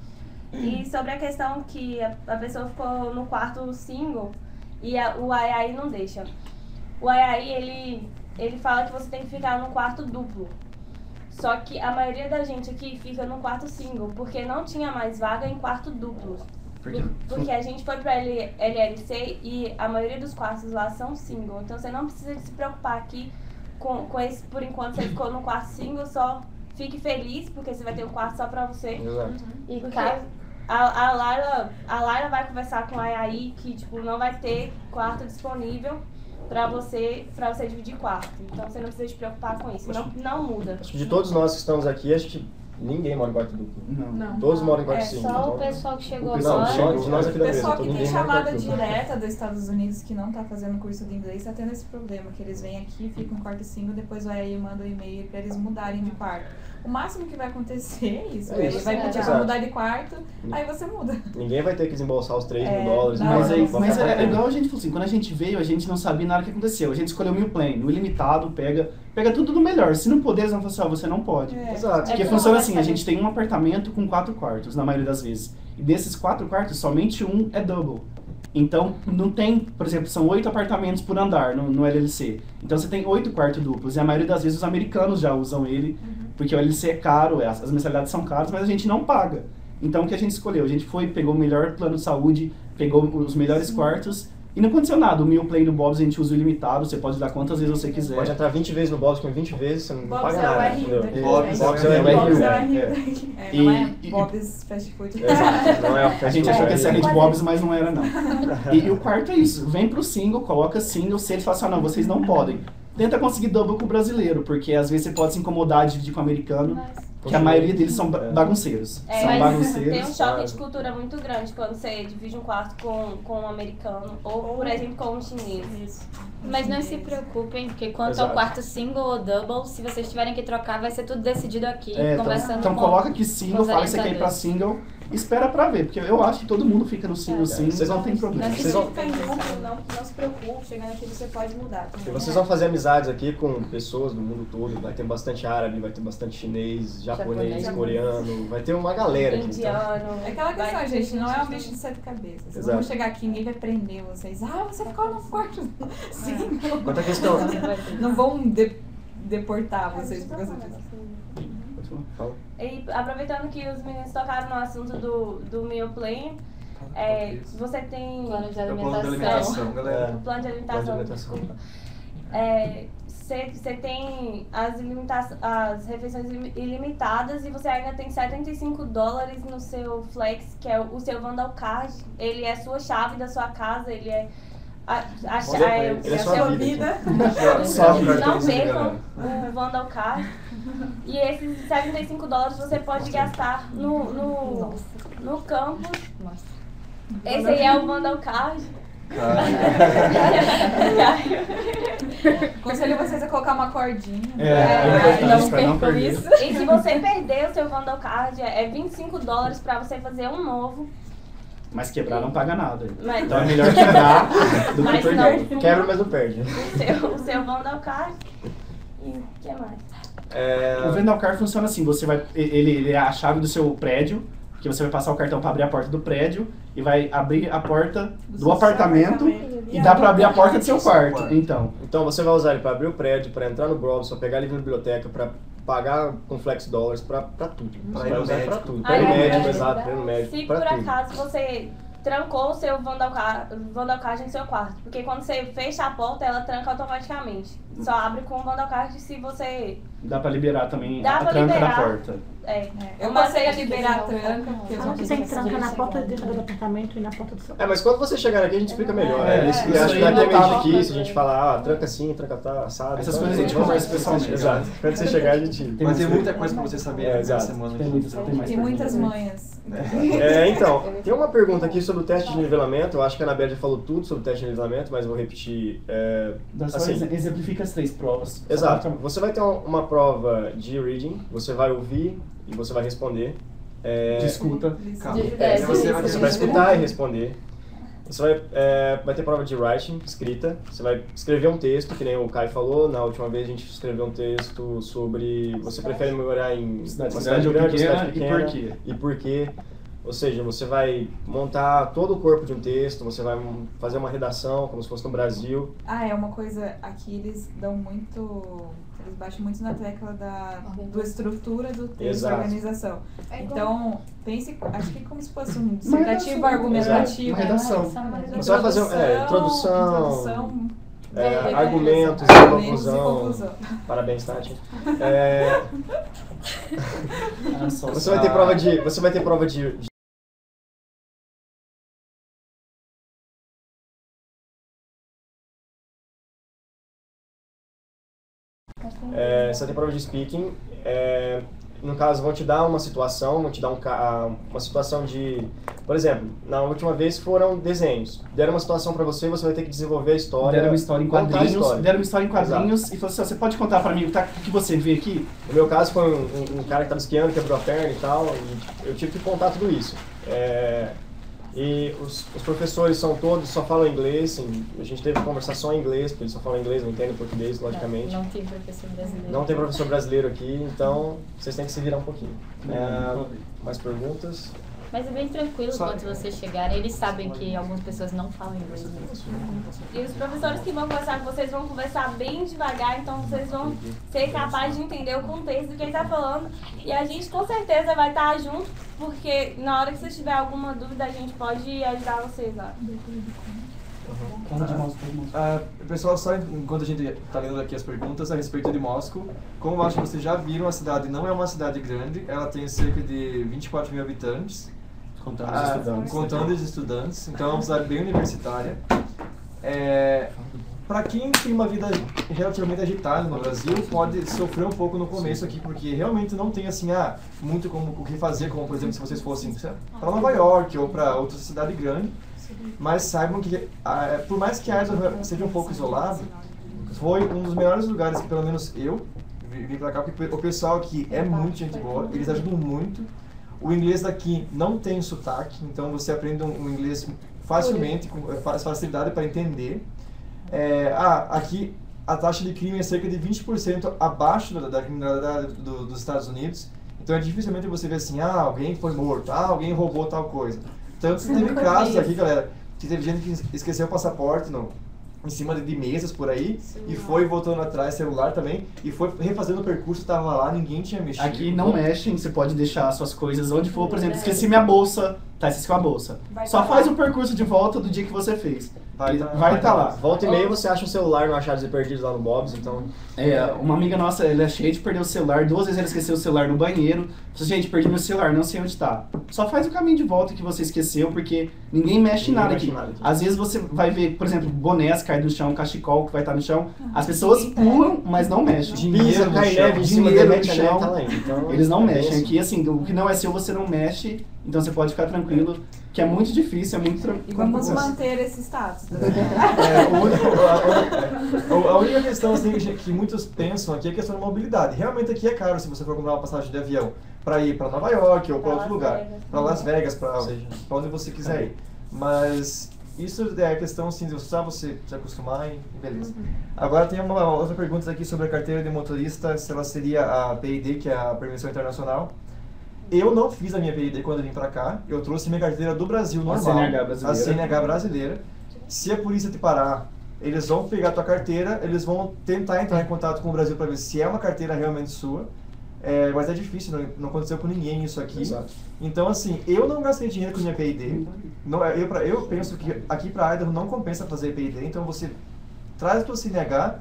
E sobre a questão que a, a pessoa ficou no quarto single e a- o AI não deixa. O AI, ele, ele fala que você tem que ficar no quarto duplo. Só que a maioria da gente aqui fica no quarto single, porque não tinha mais vaga em quarto duplo. Porque, Porque a gente foi pra L- LLC e a maioria dos quartos lá são single. Então você não precisa se preocupar aqui com, com esse, por enquanto você ficou no quarto single, só fique feliz, porque você vai ter um quarto só pra você. Exato. E Porque caso, a, a, Lara, a Lara vai conversar com a AI que tipo, não vai ter quarto disponível pra você, pra você dividir quarto. Então você não precisa se preocupar com isso. Não, não muda. Acho que de todos nós que estamos aqui, acho que ninguém mora em quarto duplo. não. Não. Todos moram em quarto é só o então- pessoal que chegou Não, agora. só de nós aqui O da mesa. pessoal que tem chamada direta dos Estados Unidos que não tá fazendo curso de inglês tá tendo esse problema, que eles vêm aqui, ficam em quarto single, depois vai aí e manda um e-mail pra eles mudarem de quarto. O máximo que vai acontecer é isso. É isso. Ele vai pedir É. pra mudar de quarto, aí você muda. Ninguém vai ter que desembolsar os 3 É, mil dólares. não, pra- Mas, aí, mas é, é tranquilo. igual a gente falou assim, quando a gente veio, a gente não sabia nada que aconteceu. A gente escolheu mil plane, no ilimitado, pega, pega tudo do melhor. Se não puder, eles vão falar assim, ó, você não pode. É. Exato. Porque É funciona assim, a gente tem um apartamento com quatro quartos, na maioria das vezes. E desses quatro quartos, somente um é double. Então, não tem, por exemplo, são oito apartamentos por andar no, no LLC. Então, você tem oito quartos duplos. E a maioria das vezes os americanos já usam ele, porque o LLC é caro, é, as, as mensalidades são caras, mas a gente não paga. Então, o que a gente escolheu? A gente foi, pegou o melhor plano de saúde, pegou os melhores quartos, e não aconteceu nada. O meu play do Bob's a gente usa o ilimitado, você pode dar quantas vezes você quiser. Pode entrar 20 vezes no Bob's, com 20 vezes você não Bob's paga é nada. Entendeu? daqui. Bob's Bob's é é o R. Bob's é o R. É. É, não é Bob's Fast Food. Exato, não é A gente achou que ia ser a Rede Quase Bob's, mas não era, não. E, e o quarto é isso. Vem pro single, coloca single. Se ele falar assim, ah, não, vocês não podem. Tenta conseguir double com o brasileiro, porque às vezes você pode se incomodar de dividir com o americano, que a maioria deles são ba- bagunceiros. É, são mas bagunceiros. tem um choque de cultura muito grande quando você divide um quarto com, com um americano ou, por exemplo, com um chinês. Isso. Mas não se preocupem, porque quanto Exato. ao quarto single ou double, se vocês tiverem que trocar, vai ser tudo decidido aqui, É, então, conversando então com... coloca aqui com single, fala que você quer ir pra single, espera pra ver, porque eu acho que todo mundo fica no single É. sim, Vocês não tem problema. Se Vocês você vão- ficar junto, não, não se preocupe, chegando aqui você pode mudar. Também. vocês vão fazer amizades aqui com pessoas do mundo todo. Vai ter bastante árabe, vai ter bastante chinês, japonês, Japonês. coreano. Vai ter uma galera aqui. Então. Indiano. É aquela questão, vai- gente, não é um bicho de sete cabeças. Vocês Exato. vão chegar aqui, ninguém vai prender vocês. Ah, você ficou no quarto. Sim. Quanto à questão. Não vão de- deportar vocês por causa disso. Fala. E aproveitando que os meninos tocaram no assunto do, do meal plan, é, você tem Plano de É o plano de alimentação. alimentação, galera. o plano de alimentação, Plano de alimentação. desculpa. É, Você tem as, as refeições ilim- ilimitadas e você ainda tem 75 dólares no seu Flex, que é o, o seu Vandal Card. Ele é sua chave da sua casa, ele é a, a, é, é é sua vida. Só Não percam o Vandal Card. E esses 75 dólares você pode gastar no, no, no campus. Nossa. Esse aí é o Vandal Card. Aconselho vocês a colocar uma cordinha. É, É, é não isso. E se você perder o seu Vandal Card, é 25 dólares pra você fazer um novo. Mas quebrar não paga nada. Mas Então é melhor quebrar do que Mas perder. não. Quebra, mas não perde. o seu, o seu Vandal Card. E o que mais? É, O Vendal Car funciona assim, você vai, ele, ele é a chave do seu prédio, que você vai passar o cartão para abrir a porta do prédio e vai abrir a porta do, seu apartamento e dá para abrir a porta do seu quarto. quarto. Então, Então você vai usar ele para abrir o prédio, para entrar no Browser, para pegar livro na biblioteca, para pagar com Flex Dólares, para tudo. Pra Você ir vai no usar médico. para tudo. Para ir no é médico, exato, para ir no médico, Se para por tudo. acaso você trancou o seu Vandal Card, Vandal Card no seu quarto, porque quando você fecha a porta, ela tranca automaticamente. Só abre com o Vandal Card se você. dá para liberar também Dá a pra tranca liberar. da porta. É, Eu Uma passei a liberar a tranca, eu Ah, não você tem que sei trancar na se porta dentro do apartamento e na porta do seu É, mas quando você chegar aqui a gente explica melhor. É, né? isso- E isso acho aí que daqui é meio tava- difícil, a gente fala, ah, tranca assim, tranca tá, assado. Essas então, coisas a gente conversa pessoalmente. Exato. Quando você chegar a gente... Tem Mas tem muita coisa pra você saber É, na exato. semana. Tem muitas, tem manhas. É, então, tem uma pergunta aqui sobre o teste de nivelamento. Eu acho que a Anabelle já falou tudo sobre o teste de nivelamento, mas vou repetir. É, assim, exe- exemplifica as três provas. Exato. pra- Você vai ter um- uma prova de reading, você vai ouvir e você vai responder. É, De escuta. Calma. É, você Você vai escutar e responder. Você vai, é, vai ter prova de writing, escrita. Você vai escrever um texto, que nem o Kai falou. Na última vez a gente escreveu um texto sobre você prefere morar em Cidade uma grande ou grande pequena cidade e por pequena, quê? E por quê. Ou seja, você vai montar todo o corpo de um texto, você vai fazer uma redação, como se fosse no Brasil. Ah, é uma coisa, aqui eles dão muito, eles baixam muito na tecla da do estrutura do texto, da organização. É Então, pense, acho que como se fosse um dissertativo redação. argumentativo. Uma redação. Você vai fazer, é, introdução, introdução, É, é, argumentos, é, e argumentos e conclusão. conclusão. Parabéns, Tati. É, você vai ter prova de. Você vai ter prova de. de- É, vai ter prova de speaking. É, no caso, vão te dar uma situação, vão te dar um, ca- uma situação de... Por exemplo, na última vez foram desenhos. Deram uma situação pra você, você vai ter que desenvolver a história. Deram uma história em quadrinhos, história. deram uma história em quadrinhos e falou assim, você pode contar pra mim o que o que você vê aqui? No meu caso, foi um, um- um cara que estava esquiando, quebrou a perna e tal, e eu tive que contar tudo isso. É, e os, os professores são todos, só falam inglês, assim, a gente teve que conversar só em inglês, porque eles só falam inglês, não entendem português, logicamente. Não, não tem professor brasileiro. Não tem professor brasileiro aqui, então vocês têm que se virar um pouquinho. É, mais perguntas? Mas é bem tranquilo Só- quando vocês chegarem. Eles sabem que algumas pessoas não falam inglês mesmo. E os professores que vão conversar com vocês vão conversar bem devagar, então vocês vão ser capazes de entender o contexto do que ele está falando. E a gente com certeza vai estar junto, porque na hora que vocês tiverem alguma dúvida, a gente pode ajudar vocês lá. Ah, pessoal, só enquanto a gente está lendo aqui as perguntas a respeito de Moscou, como eu acho que vocês já viram, a cidade não é uma cidade grande, ela tem cerca de 24 mil habitantes, Contando os ah, estudantes. contando os estudantes, então é uma cidade bem universitária. É, para quem tem uma vida relativamente agitada no Brasil, pode sofrer um pouco no começo aqui, porque realmente não tem assim, ah, muito como, o que fazer, como por exemplo se vocês fossem para Nova York ou para outra cidade grande. Mas saibam que, ah, por mais que a Idaho seja um pouco isolado, foi um dos melhores lugares que pelo menos eu vi- vim pra cá, porque o pessoal aqui é muito gente boa, eles ajudam muito. O inglês daqui não tem sotaque, então você aprende um, um inglês facilmente, com fa- facilidade para entender. É, ah, aqui a taxa de crime é cerca de 20% abaixo da, da criminalidade do- dos Estados Unidos. Então é dificilmente você ver assim, ah, alguém foi morto, ah, alguém roubou tal coisa. Tanto que teve casos aqui, galera, que teve gente que esqueceu o passaporte no, em cima de, de mesas por aí e foi voltando atrás, celular também, e foi refazendo o percurso, tava lá, ninguém tinha mexido. Aqui não mexem, você pode deixar suas coisas onde for. Por exemplo, esqueci minha bolsa, tá, esqueci a bolsa. Vai Só tá faz lá. o percurso de volta do dia que você fez. Vai tá- vai estar lá. Volta e meia você acha um celular no Achados e Perdidos lá no Bob's, então... É, uma amiga nossa, ela é cheia de perder o celular. Duas vezes ela esqueceu o celular no banheiro. Falei, gente, perdi meu celular, não sei onde tá. Só faz o caminho de volta que você esqueceu, porque ninguém mexe em Ninguém nada mexe aqui. nada aqui. Às vezes você vai ver, por exemplo, bonés cair no chão, cachecol que vai estar no chão. As pessoas pulam, mas não mexem. No cai chão, neve em cima, dinheiro no chão. tá. Então, Eles não é mexem. Aqui, assim, o que não é seu, você não mexe. Então você pode ficar tranquilo, que é muito difícil, é muito E tranquilo. vamos manter esse status. né? É, único- a, a- a única questão assim, que, muitos pensam aqui é a questão da mobilidade. Realmente aqui é caro se você for comprar uma passagem de avião para ir para Nova York ou para outro Las lugar, para Las Vegas, para onde você quiser ir. Mas isso é a questão assim, de só você se acostumar e beleza. Agora tem uma outra pergunta aqui sobre a carteira de motorista, se ela seria a PID, que é a Permissão Internacional. Eu não fiz a minha PID quando eu vim pra cá. Eu trouxe minha carteira do Brasil A normal. CNH brasileira. A CNH brasileira. Se a polícia te parar, eles vão pegar tua carteira, eles vão tentar entrar em contato com o Brasil para ver se é uma carteira realmente sua. É, mas é difícil, não, não aconteceu com ninguém isso aqui. Exato. Então, assim, eu não gastei dinheiro com minha PID. Não, eu, pra- eu penso que aqui para Idaho não compensa fazer PID, então você traz a tua CNH,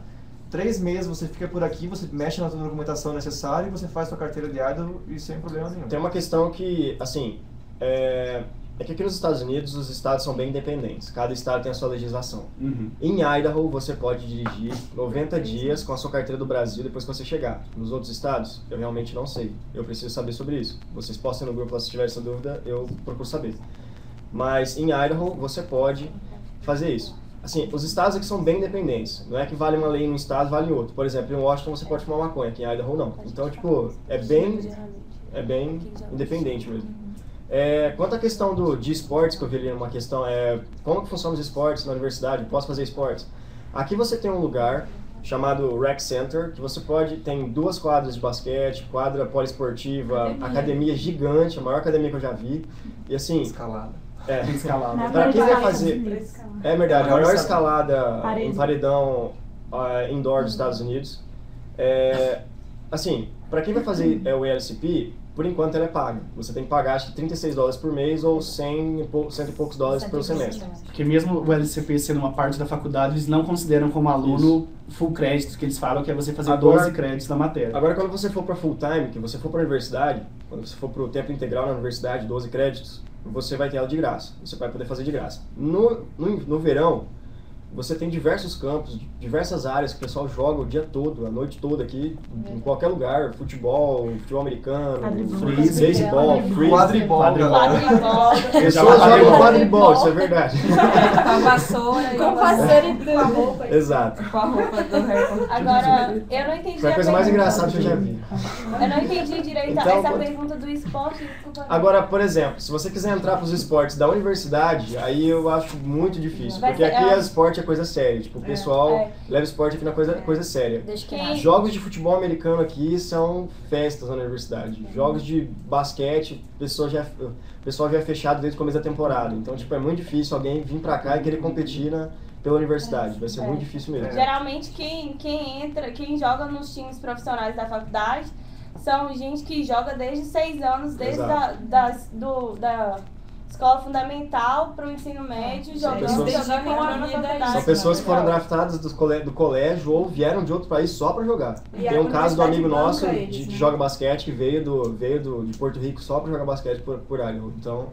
três meses você fica por aqui, você mexe na documentação necessária e você faz sua carteira de Idaho e sem problema nenhum. Tem uma questão que, assim, é, é que aqui nos Estados Unidos os estados são bem independentes. Cada estado tem a sua legislação. Uhum. Em Idaho, você pode dirigir 90 dias com a sua carteira do Brasil depois que você chegar. Nos outros estados, eu realmente não sei. Eu preciso saber sobre isso. Vocês postem no grupo lá se tiver essa dúvida, eu procuro saber. Mas em Idaho, você pode fazer isso. Assim, os estados aqui são bem independentes. Não é que vale uma lei em um estado, vale em outro. Por exemplo, em Washington você pode fumar maconha, aqui em Idaho não. Então, tipo, é bem, é bem independente mesmo. É, quanto à questão do, de esportes, que eu vi ali uma questão, é como que funcionam os esportes na universidade? Posso fazer esportes? Aqui você tem um lugar chamado Rec Center, que você pode, tem duas quadras de basquete, quadra poliesportiva, Academia. academia gigante, a maior academia que eu já vi. E assim, Escalada. É, Escalada. Pra quem vai fazer- é verdade, a Maior escalada. Parede. em paredão ah, indoor dos Estados Unidos. É, assim, para quem vai fazer é, o ELCP, por enquanto ela é paga. Você tem que pagar acho que 36 dólares por mês ou 100 e pou- cento e poucos dólares por semestre. Porque mesmo o LCP sendo uma parte da faculdade, eles não consideram como aluno full crédito, que eles falam que é você fazer Agora- 12 créditos na matéria. Agora, quando você for para full time, que você for para universidade, quando você for para o tempo integral na universidade, 12 créditos, você vai ter ela de graça. Você vai poder fazer de graça. No, no, no verão, você tem diversos campos, diversas áreas que o pessoal joga o dia todo, a noite toda aqui, em qualquer lugar, futebol, futebol americano, beisebol. Quadribol. Quadribol. Pessoas jogam quadribol, isso é verdade. Com a vassoura e Com vassoura e Com a roupa. Exato. com a roupa do Harry Potter. Agora, eu não entendi Foi a coisa mais engraçada que eu já vi. Eu não entendi direito Então, essa pergunta do esporte. Agora, por exemplo, se você quiser entrar para os esportes da universidade, aí eu acho muito difícil, porque aqui é. o esporte é coisa séria. Tipo, o pessoal É. leva esporte aqui na coisa, coisa séria. Jogos de futebol americano aqui são festas na universidade. Jogos de basquete, o pessoal já, pessoal já é fechado desde o começo da temporada. Então, tipo, é muito difícil alguém vir pra cá e querer competir na, pela universidade. Vai ser É. muito difícil mesmo. Geralmente quem, quem entra, quem joga nos times profissionais da faculdade são gente que joga desde seis anos, desde Exato. a, das, do, da escola fundamental para o ensino médio, jogando pessoas- que na São pessoas que foram draftadas do, cole, do colégio ou vieram de outro país só pra jogar. E Tem um caso do amigo nosso de, eles, que né? joga basquete que veio, do, veio do, de Porto Rico só pra jogar basquete por, por Idaho. Então,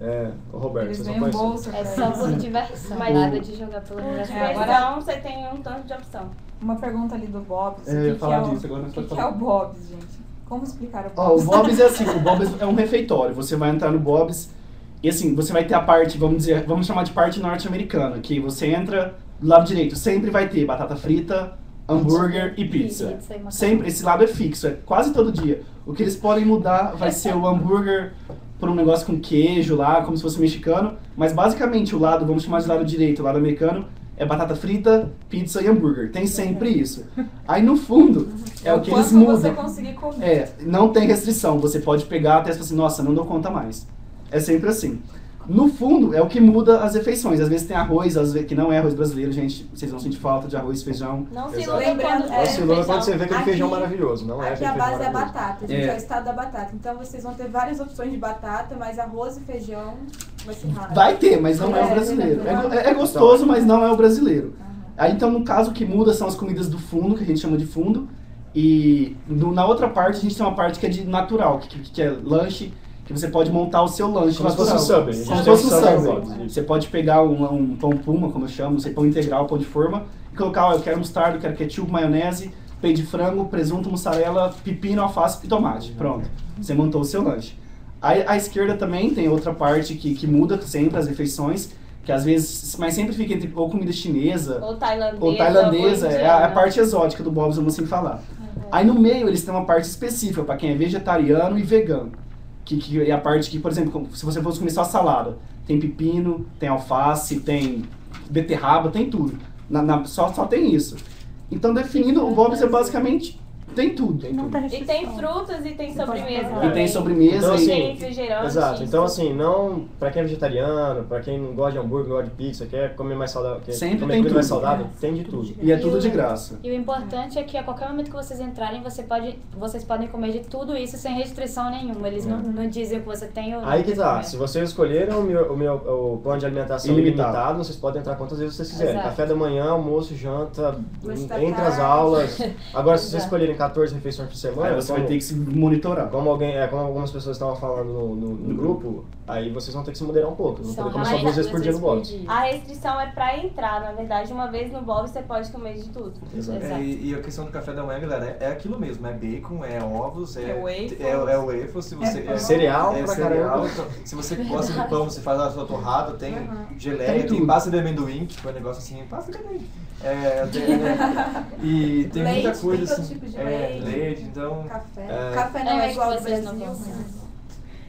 é, o Roberto, Eles vocês não bolsa É só por diversão, Mas- nada de jogar pela por universidade. É, agora- diversão, você tem um tanto de opção. Uma pergunta ali do Bob's. É, o eu que, ia que falar é o, disso, agora nós o que, pode que é o. Bob's, gente? Como explicar o Ó, o Bob's? Bob's é assim, o Bob's é um refeitório. Você vai entrar no Bob's e assim, você vai ter a parte, vamos dizer, vamos chamar de parte norte-americana, que você entra do lado direito, sempre vai ter batata frita, hambúrguer e pizza. Pizza e. Sempre, esse lado é fixo, é quase todo dia. O que eles podem mudar vai ser o hambúrguer por um negócio com queijo lá, como se fosse mexicano, mas basicamente o lado, vamos chamar de lado direito, o lado americano, é batata frita, pizza e hambúrguer. Tem sempre isso. Aí no fundo, é o que eles quanto você mudam. conseguir comer. É, não tem restrição. Você pode pegar até assim, nossa, não dou conta mais. É sempre assim. No fundo, é o que muda as refeições. Às vezes tem arroz, às vezes, que não é arroz brasileiro, gente. Vocês vão sentir falta de arroz e feijão. Não se iluda Lembrando, quando é, tem Nossa, Lula, quando feijão. você vê aquele Aqui- feijão maravilhoso, não é Aqui a base é batata, a gente É. é o estado da batata. Então vocês vão ter várias opções de batata, mas arroz e feijão vai ser raro. Vai ter, mas não é, o É, brasileiro. É, é. go- é gostoso, mas não é o brasileiro. Aí então, no caso, o que muda são as comidas do fundo, que a gente chama de fundo. E no- na outra parte, a gente tem uma parte que é de natural, que, que- que é lanche, que você pode montar o seu lanche Como se natural. fosse um. A gente Como se fosse um agora. Você pode pegar um, um pão puma, como eu chamo, não sei, pão integral, pão de forma, e colocar, ó, eu quero mostarda, eu quero ketchup, maionese, peito de frango, presunto, mussarela, pepino, alface e tomate. Pronto. Você montou o seu lanche. Aí à esquerda também tem outra parte que, que muda sempre as refeições, que às vezes, mas sempre fica entre ou comida chinesa, Ou tailandesa. ou tailandesa, ou é a, a indiana. parte exótica do Bob's, vamos assim falar. Aí no meio eles têm uma parte específica para quem é vegetariano e vegano. Que, que é a parte que, por exemplo, se você fosse comer só salada, tem pepino, tem alface, tem beterraba, tem tudo. Na, na- só, só tem isso. Então, definindo, o Bob's é basicamente tem tudo. Tem tudo. E tem frutas e tem sobremesa. E tem sobremesa Então, e assim, tem refrigerante. Exato. Então, assim, não. Pra quem é vegetariano, pra quem não gosta de hambúrguer, não gosta de pizza, quer comer mais saudável, quer Sempre comer tem comida mais tudo. saudável, tem de tudo. e é tudo de graça. E o importante é que a qualquer momento que vocês entrarem, você pode, vocês podem comer de tudo isso sem restrição nenhuma. Eles não, não dizem o que você tem ou não Aí que tá, comer. se vocês escolheram o meu, o meu o plano de alimentação Ilimitado. ilimitado, vocês podem entrar quantas vezes vocês quiserem. Exato. Café da manhã, almoço, janta, entre as aulas. Agora, se vocês escolherem 14 refeições por semana, Aí você vai como- ter que se monitorar. Como, alguém, é, como algumas pessoas estavam falando no, no- no grupo, aí vocês vão ter que se moderar um pouco. Não São poder comer só mais duas vezes por dia no dia. A restrição é pra entrar, na verdade. Uma vez no Bob você pode comer de tudo. Exato. Exato. É, e, e a questão do café da manhã, galera, é, é aquilo mesmo, é bacon, é ovos, é, É waffles. é, é waffle, se você... É É cereal é pra cereal, caramba. então, se você gosta de pão, você faz a sua torrada, tem geleia, Tem tem, pasta de amendoim, que foi um negócio assim, pasta de amendoim. É, né? E tem Leite, muita coisa tem assim. tipo de é, leite. leite, então... Café. É. Café não é igual ao do vocês não Brasil.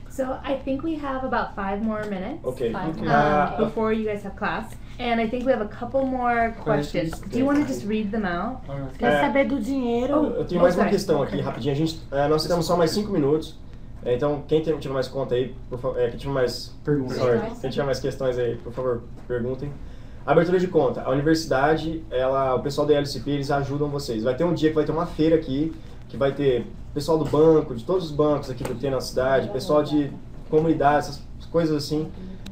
So I think we have about five more minutes Ok. Fine. ok. um, Ah, before you guys have class. And I think we have a couple more questions. Do you want to just read them out? Quer É. saber do dinheiro? Eu tenho mais uma questão aqui, rapidinho. A gente, é, nós temos só mais 5 minutos. É, Então, quem tem- tiver mais conta aí, por favor, é, quem tiver mais Pergunta. Sorry. Quem tiver mais questões aí, por favor, perguntem. Abertura de conta. A universidade, ela, o pessoal da LCP, eles ajudam vocês. Vai ter um dia que vai ter uma feira aqui, que vai ter pessoal do banco, de todos os bancos aqui do T na cidade, pessoal de comunidade, essas coisas assim.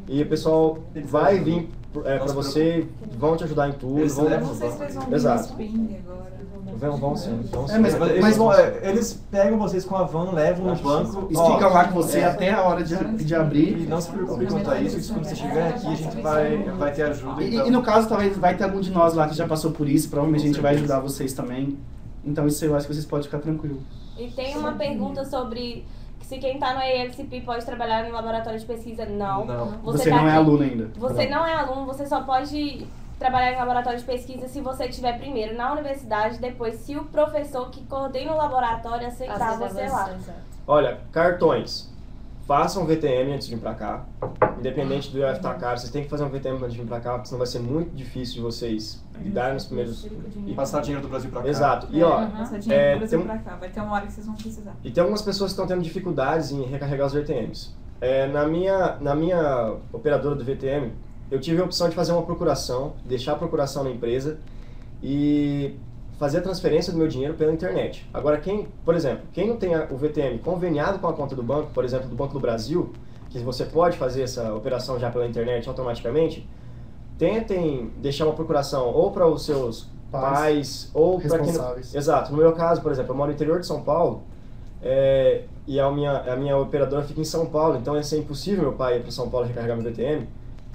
E o pessoal vai vir é, se você, vão te ajudar em tudo. Vão, Não sei se eles vão Exato. agora. Vão, vão sim, vão sim. É, mas- Eles, mas- vão- é, eles pegam vocês com a van, levam no banco. E ó, ficam lá com você é, até a hora de, de abrir. E não se preocupe quanto a isso, que quando você estiver aqui, a gente vai, vai ter ajuda. E, então- e no caso, talvez vai ter algum de nós lá que já passou por isso, provavelmente a gente vai ajudar vocês também. Então isso eu acho que vocês podem ficar tranquilos. E tem uma pergunta sobre se quem tá no ALCP pode trabalhar no laboratório de pesquisa. Não. Não. Você, tá não é aqui- aluno ainda. Você não é aluno, você só pode trabalhar em laboratório de pesquisa se você estiver primeiro na universidade, depois se o professor que coordena o laboratório aceitar Aceita você lá. exato. Olha, cartões. Façam VTM antes de vir pra cá. Independente do IF tá caro, vocês têm que fazer um VTM antes de vir pra cá, porque senão vai ser muito difícil de vocês lidarem nos primeiros. E passar dinheiro do Brasil pra cá. Exato. E ó, Essa dinheiro é, do Brasil tem- pra cá. Vai ter uma hora que vocês vão precisar. E tem algumas pessoas que estão tendo dificuldades em recarregar os VTMs. É, na, minha, na minha operadora do VTM, eu tive a opção de fazer uma procuração, deixar a procuração na empresa e fazer a transferência do meu dinheiro pela internet. Agora, quem, por exemplo, quem não tem o VTM conveniado com a conta do banco, por exemplo, do Banco do Brasil, que você pode fazer essa operação já pela internet automaticamente, tentem deixar uma procuração ou para os seus Pais. pais, ou para quem. Exato. No meu caso, por exemplo, eu moro no interior de São Paulo é, e a minha, a minha operadora fica em São Paulo, então ia ser impossível meu pai ir para São Paulo recarregar meu VTM.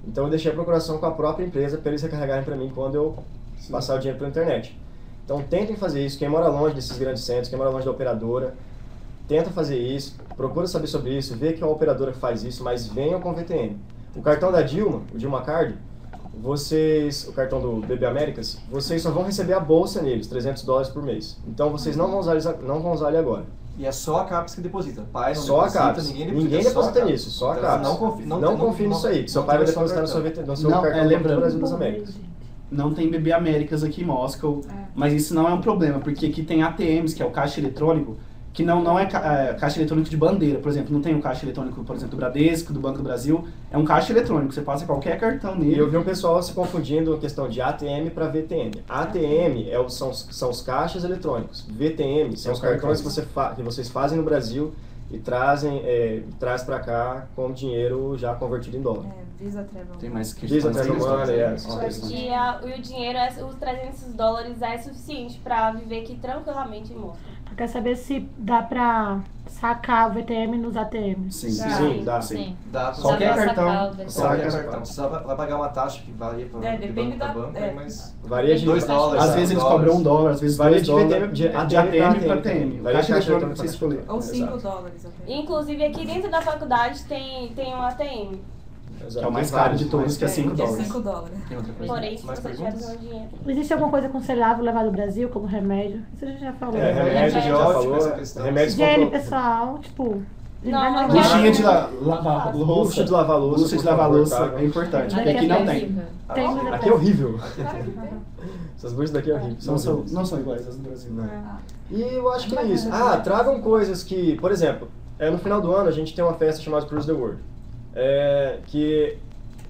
Então eu deixei a procuração com a própria empresa para eles recarregarem para mim quando eu passar o dinheiro pela internet. Então tentem fazer isso. Quem mora longe desses grandes centros, quem mora longe da operadora, tenta fazer isso, procura saber sobre isso, vê que é a operadora que faz isso, mas venham com VTM. O cartão da Dilma, o Dilma Card, vocês, o cartão do BB Américas, vocês só vão receber a bolsa neles, 300 dólares por mês. Então vocês não vão usar, não vão usar ele agora. E é só a CAPES que deposita. Pai não Só a deposita, CAPES. ninguém Ninguém, deposita. a deposita CAPES. nisso, só a Então, CAPES. Não confie, não, não confie não- nisso aí, que seu pai vai depositar no seu, no seu Não, cartão é, do lembrando- Brasil das Américas. Não tem BB Américas aqui em Moscow, É. mas isso não é um problema, porque aqui tem ATMs, que é o caixa eletrônico, que não, não é, ca- é, caixa eletrônico de bandeira, por exemplo. Não tem o caixa eletrônico, por exemplo, do Bradesco, do Banco do Brasil. É um caixa eletrônico, você passa qualquer cartão E nele. eu vi um pessoal se confundindo a questão de ATM para VTM. ATM é o, são, os- são os caixas eletrônicos. VTM são os cartões que, você fa, que vocês fazem no Brasil e trazem é, traz para cá com dinheiro já convertido em dólar. É, Visa Travel. Tem mais Visa, questões. Travel que Money, é, questões. E, a- e o dinheiro, é- os 300 dólares é suficiente pra viver aqui tranquilamente em Moscou. Eu quero saber se dá pra sacar o VTM nos ATMs. Sim, Sim, sim, dá. Sim. Dá pra Qualquer Dá pra cartão. Qualquer cartão. Você vai pagar uma taxa que varia pra, É, de depende banco pra da- banco, é. mas... Varia de Dois dólares. Às vezes eles cobram um dólar, às vezes Varia de dólares. VTM, de- de ATM ATM pra para ATM. Varia de eletrônico que você escolher. Ou 5 Exato. dólares. Inclusive aqui dentro da faculdade tem, tem um ATM. Exato. Que é o mais caro de todos, que é 5 Que é dólares. 5 dólares. Tem outra coisa? Porém, se Mais você usando dinheiro. Existe alguma coisa aconselhável levar do Brasil, como remédio? Isso a gente já falou. É, remédio, já Remédio. falou. Questão. Remédios Higiene pessoal, tipo. Não. Buchinha de la- lavar louça. de lavar louça. Bucha de lavar louça é importante, porque Aqui é não tem. Tem, Aqui é horrível. Essas buchas daqui é horrível. Não são, não são iguais as do Brasil. E eu acho que é isso. Ah, tragam coisas que, por exemplo, é, no final do ano a gente tem uma festa chamada Cruise the World. É, que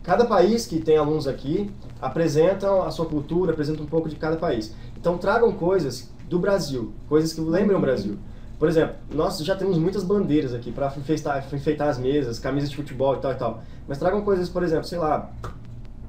cada país que tem alunos aqui apresentam a sua cultura, apresentam um pouco de cada país. Então tragam coisas do Brasil, coisas que lembram o Brasil. Por exemplo, nós já temos muitas bandeiras aqui para enfeitar, enfeitar as mesas, camisas de futebol e tal e tal. Mas tragam coisas, por exemplo, sei lá,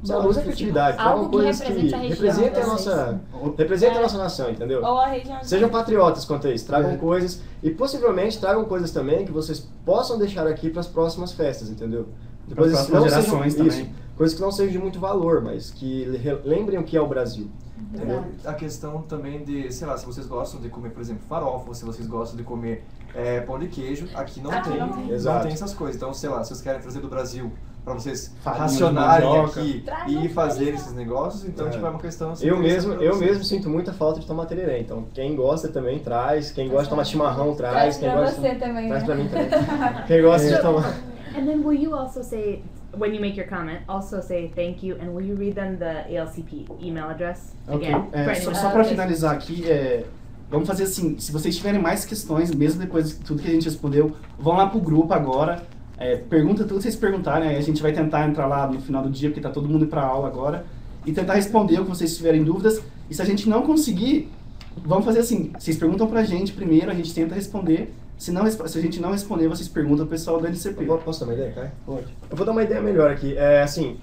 sei lá, usem a criatividade, Algo que que a representem a nossa, representem a É. nossa nação, entendeu? Ou a região Sejam patriotas quanto a isso, tragam É. coisas e possivelmente tragam coisas também que vocês possam deixar aqui para as próximas festas, entendeu? Para as próximas gerações sejam, também. Isso, coisas que não sejam de muito valor, mas que le- lembrem o que é o Brasil. Entendeu? A questão também de, sei lá, se vocês gostam de comer, por exemplo, farofa, ou se vocês gostam de comer é, pão de queijo, aqui não, tem, não não, tem essas coisas. Então, sei lá, se vocês querem trazer do Brasil para vocês Farinha de racionarem aqui e fazer esses negócios, então É. tipo, é uma questão assim, Eu mesmo, eu mesmo sinto muita falta de tomar tereré, então quem gosta também traz, quem gosta de tomar chimarrão traz, Traz quem pra gosta você também, traz né? pra mim também. Quem gosta de tomar And then will you also say, when you make your comment, also say thank you, and will you read them the ALCP email address Ok. again? É, só só para finalizar aqui, é, vamos fazer assim, se vocês tiverem mais questões, mesmo depois de tudo que a gente respondeu, vão lá pro grupo agora, é, pergunta tudo que vocês perguntarem, aí a gente vai tentar entrar lá no final do dia, porque tá todo mundo pra aula agora, e tentar responder o que vocês tiverem dúvidas, e se a gente não conseguir, vamos fazer assim, vocês perguntam pra gente primeiro, a gente tenta responder, se, não, se a gente não responder, vocês perguntam ao pessoal do LCP. Eu Posso dar uma ideia, Caio? Pode. Eu vou dar uma ideia melhor aqui. É assim,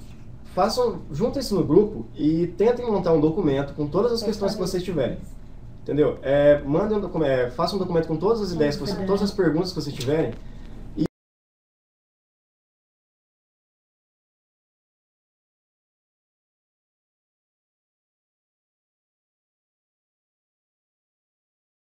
façam, juntem-se no grupo e tentem montar um documento com todas as questões que vocês tiverem. Entendeu? É, mande um documento, é, faça um documento com todas as ideias, que você, todas as perguntas que vocês tiverem,